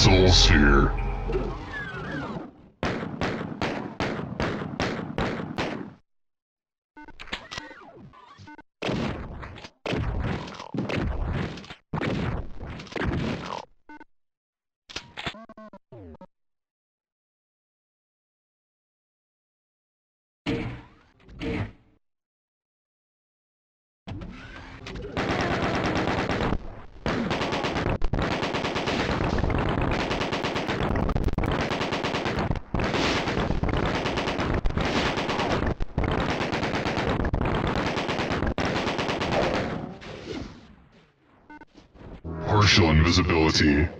Soul Sphere. artificial invisibility. you